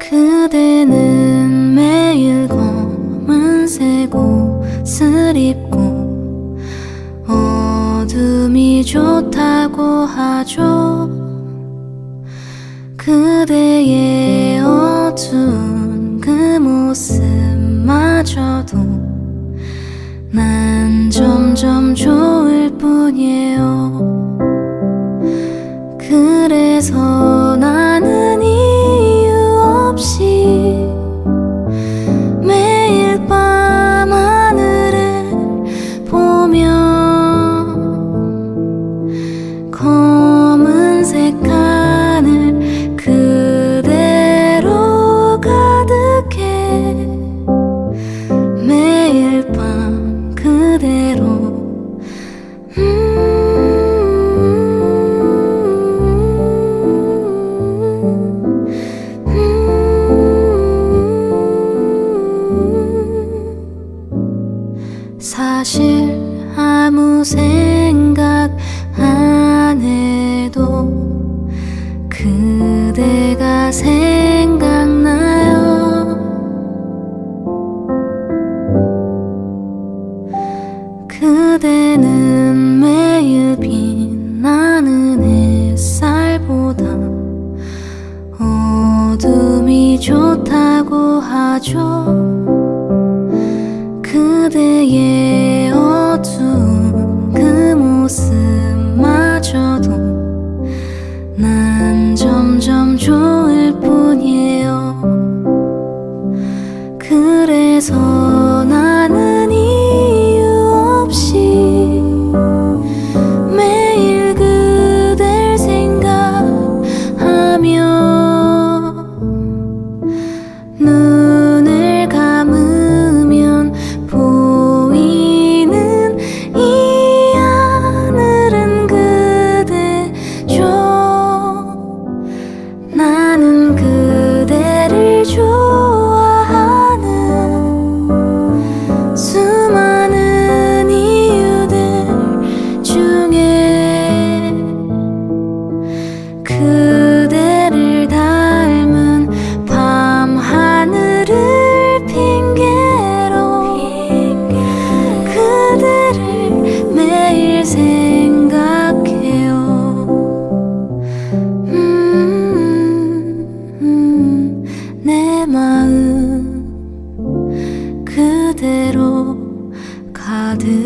그대는 매일 검은색 옷을 입고 어둠이 좋다고 하죠. 그대의 어두운 그 모습마저도 난 점점 좋을 뿐이에요. 그래서 생각 안 해도 그대가 생각나요. 그대는 매일 빛나는 햇살보다 어둠이 좋다고 하죠. 그대의 생각해요. 음, 내 마음 그대로 가득해요.